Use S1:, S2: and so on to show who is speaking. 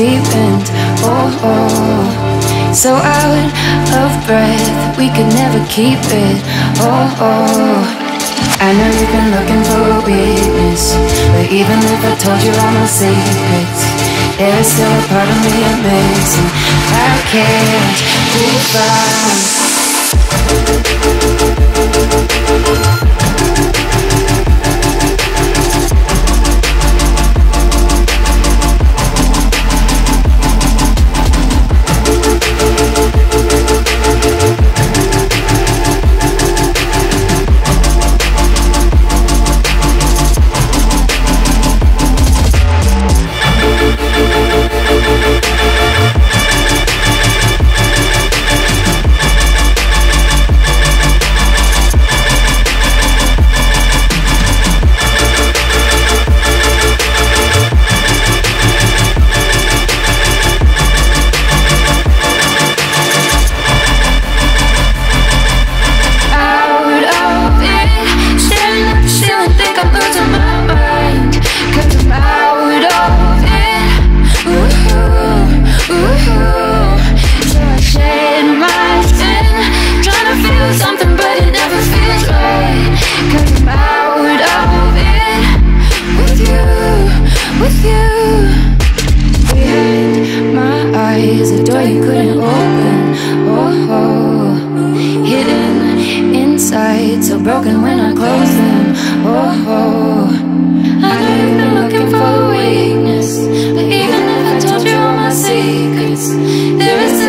S1: deep end. Oh, oh. So out of breath, we could never keep it. Oh, oh. I know you've been looking for a weakness, but even if I told you all my secrets, there's still a part of me missing. I can't move on. so broken when I close them. Oh, oh. I know you've been looking for weakness, but even if I told you all my secrets, there is.